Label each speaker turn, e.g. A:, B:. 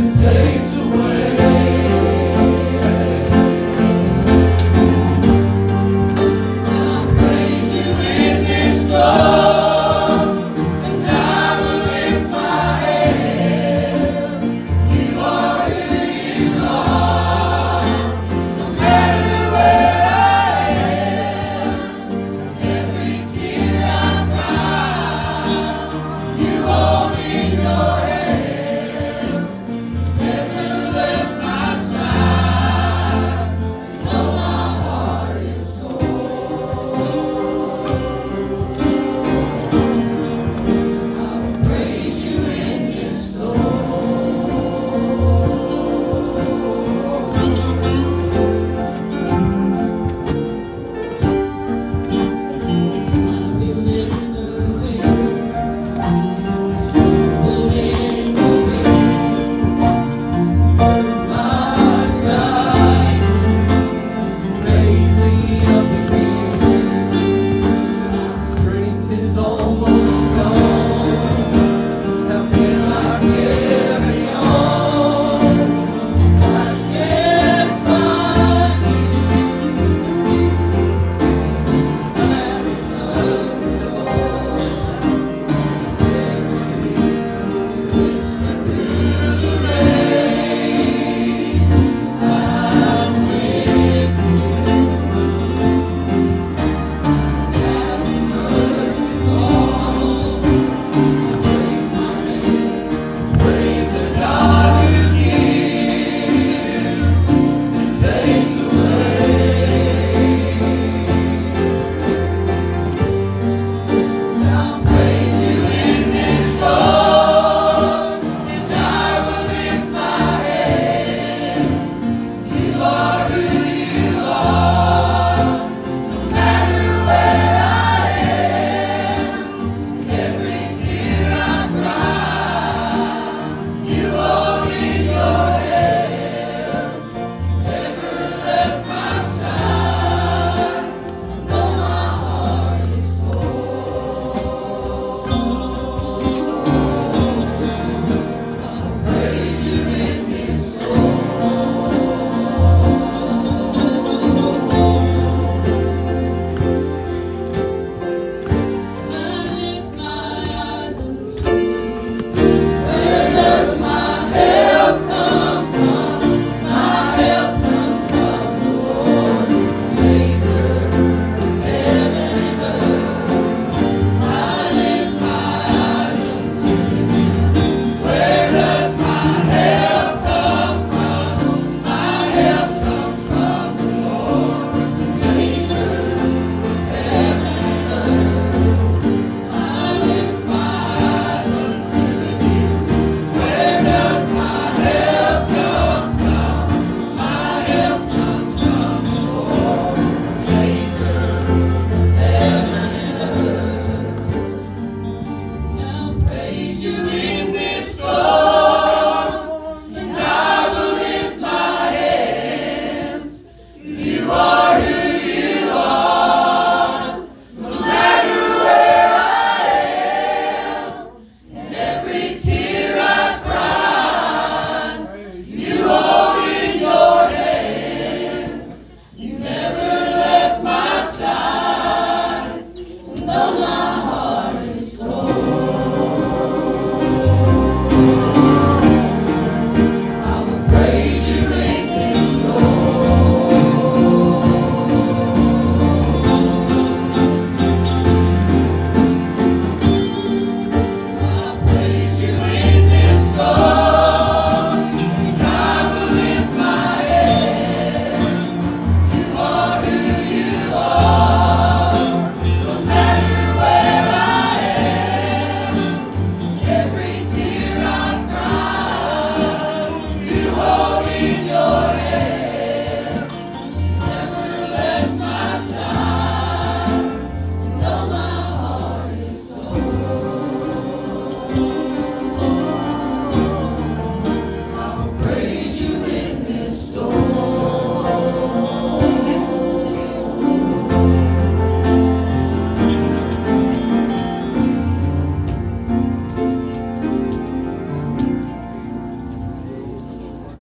A: Jesus.